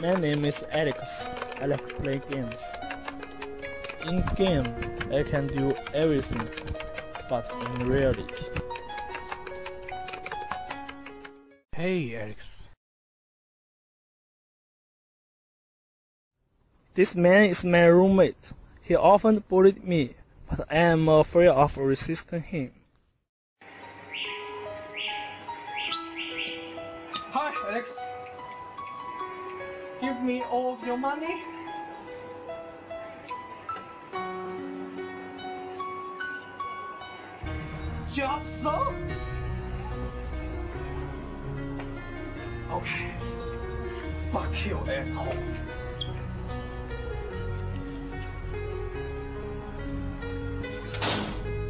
My name is Alex. I like to play games. In game, I can do everything, but in reality. Hey, Alex. This man is my roommate. He often bullied me, but I am afraid of resisting him. Hi, Alex. Give me all of your money. Just so? Okay. Fuck you, asshole.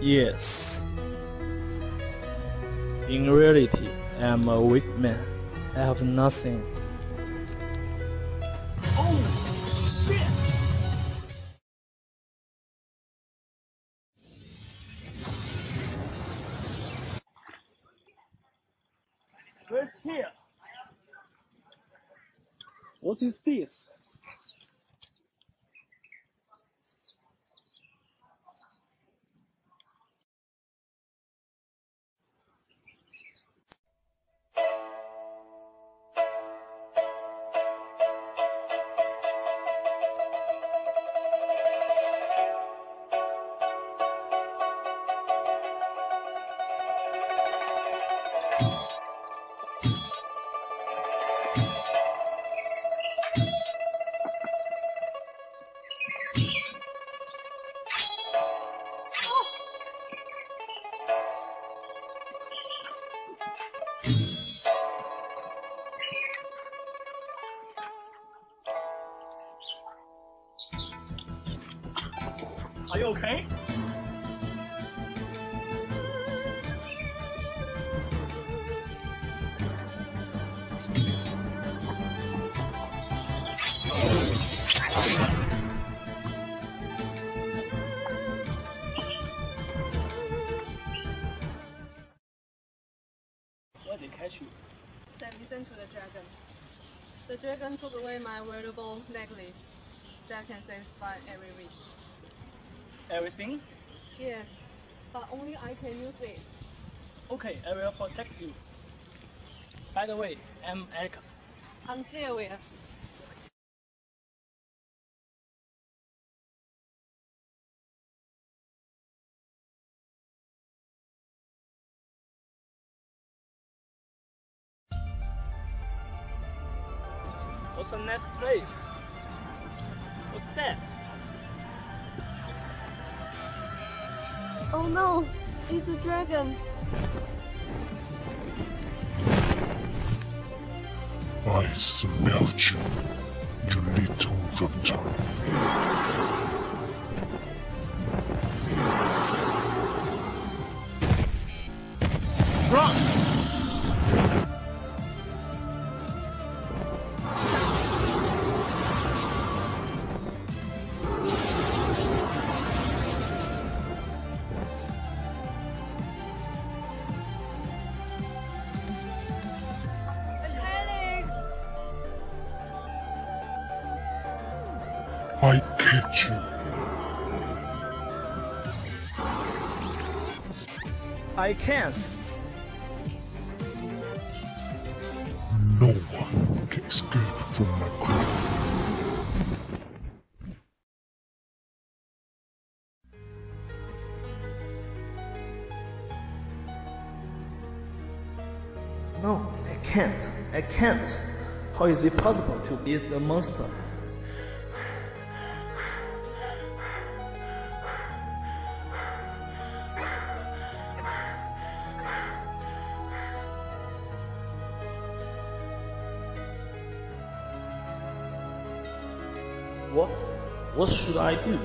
Yes. In reality, I am a weak man. I have nothing. Where's here? What is this? Are you okay? Why they catch you? Then listen to the dragon. The dragon took away my valuable necklace that can satisfy every wish. Everything? Yes, but only I can use it. Okay, I will protect you. By the way, I'm Alex. I'm Sylvia. What's the next place? What's that? Oh no, it's a dragon. I smell you, you little reptile. I catch you. I can't. No one can escape from my grip. No, I can't. I can't. How is it possible to beat the monster? What? What should I do?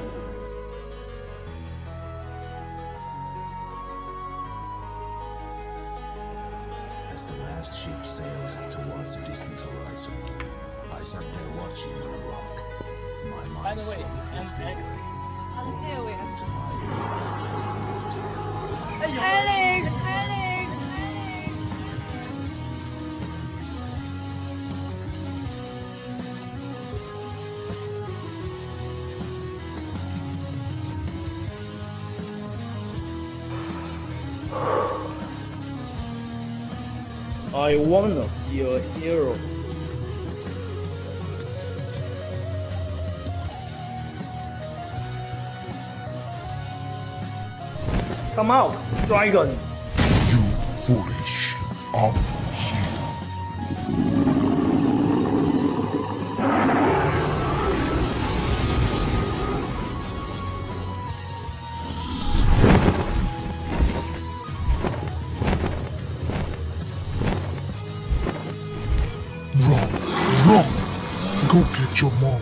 As the last ship sailed towards the distant horizon, I sat there watching on a rock. My mind By the way, slowly I'm drifting Alex. To my Alex! Alex! Alex! I wanna be a hero. Come out, dragon! You foolish. Go get your mom.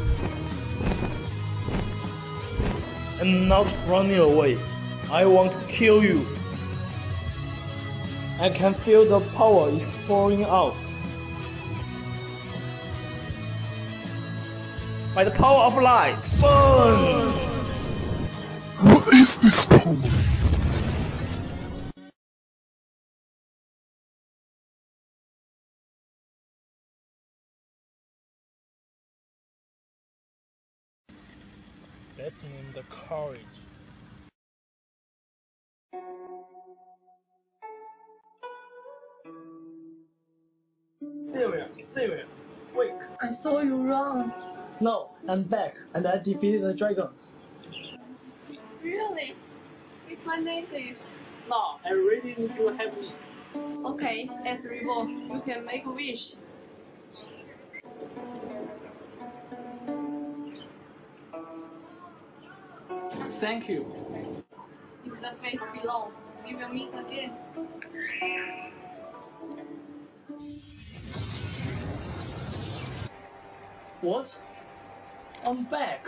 I'm not running away. I want to kill you. I can feel the power is pouring out. By the power of light, burn! What is this power? Let's name the courage. Sylvia, Sylvia, wake. I saw you run. No, I'm back and I defeated the dragon. Really? It's my necklace. No, I really need to help me. Okay, let's revolve. You can make a wish. Thank you. If the fate belong, we will meet again. What? I'm back.